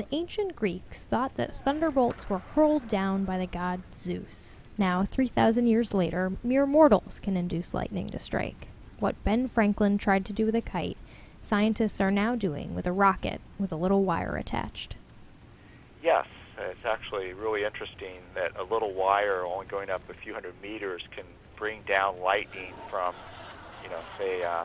The ancient Greeks thought that thunderbolts were hurled down by the god Zeus. Now, 3,000 years later, mere mortals can induce lightning to strike. What Ben Franklin tried to do with a kite, scientists are now doing with a rocket with a little wire attached. Yes, it's actually really interesting that a little wire only going up a few hundred meters can bring down lightning from, you know, say uh,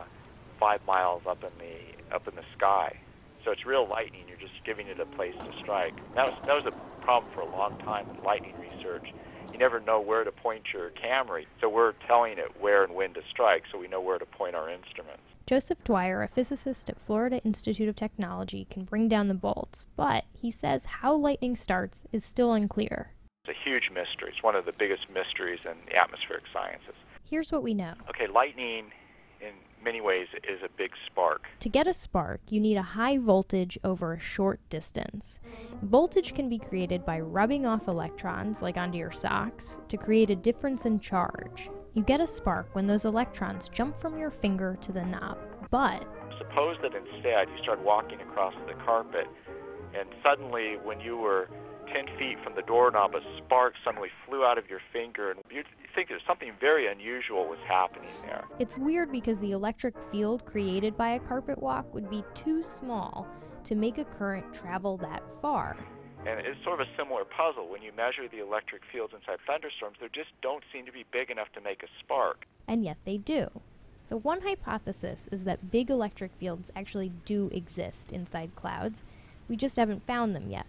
five miles up in the up in the sky. So it's real lightning. You're just giving it a place to strike. That was that was a problem for a long time with lightning research. You never know where to point your camera, so we're telling it where and when to strike, so we know where to point our instruments. Joseph Dwyer, a physicist at Florida Institute of Technology, can bring down the bolts, but he says how lightning starts is still unclear. It's a huge mystery. It's one of the biggest mysteries in the atmospheric sciences. Here's what we know. Okay, lightning in many ways is a big spark. To get a spark, you need a high voltage over a short distance. Voltage can be created by rubbing off electrons, like onto your socks, to create a difference in charge. You get a spark when those electrons jump from your finger to the knob. But suppose that instead you start walking across the carpet, and suddenly, when you were 10 feet from the doorknob, a spark suddenly flew out of your finger, and you think that something very unusual was happening there. It's weird because the electric field created by a carpet walk would be too small to make a current travel that far. And it's sort of a similar puzzle. When you measure the electric fields inside thunderstorms, they just don't seem to be big enough to make a spark. And yet they do. So, one hypothesis is that big electric fields actually do exist inside clouds. We just haven't found them yet.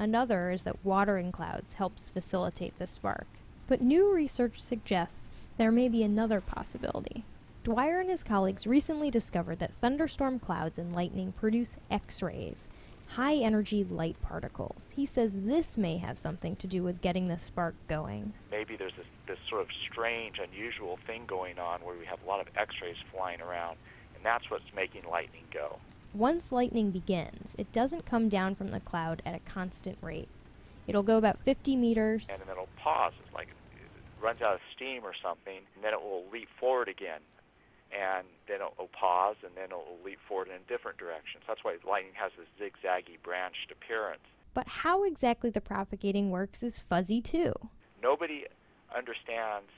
Another is that water in clouds helps facilitate the spark. But new research suggests there may be another possibility. Dwyer and his colleagues recently discovered that thunderstorm clouds and lightning produce X rays, high energy light particles. He says this may have something to do with getting the spark going. Maybe there's this, this sort of strange, unusual thing going on where we have a lot of X rays flying around, and that's what's making lightning go. Once lightning begins, it doesn't come down from the cloud at a constant rate. It'll go about 50 meters. And then it'll pause. It's like it runs out of steam or something, and then it will leap forward again. And then it'll pause, and then it'll leap forward in different directions. That's why lightning has this zigzaggy branched appearance. But how exactly the propagating works is fuzzy too. Nobody understands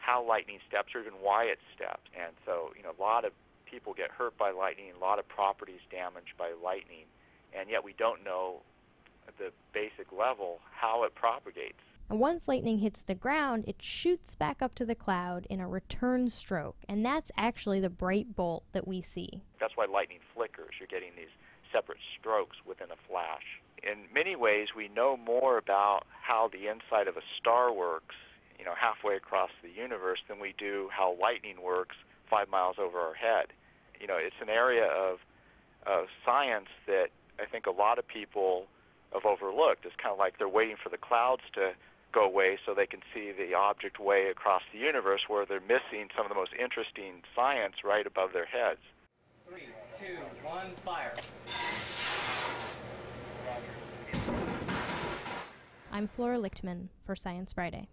how lightning steps or even why it steps. And so, you know, a lot of people get hurt by lightning, a lot of properties damaged by lightning, and yet we don't know at the basic level how it propagates. And once lightning hits the ground, it shoots back up to the cloud in a return stroke, and that's actually the bright bolt that we see. That's why lightning flickers. You're getting these separate strokes within a flash. In many ways, we know more about how the inside of a star works, you know, halfway across the universe than we do how lightning works five miles over our head you know, it's an area of of science that I think a lot of people have overlooked. It's kind of like they're waiting for the clouds to go away so they can see the object way across the universe, where they're missing some of the most interesting science right above their heads. Three, two, one, fire. I'm Flora Lichtman for Science Friday.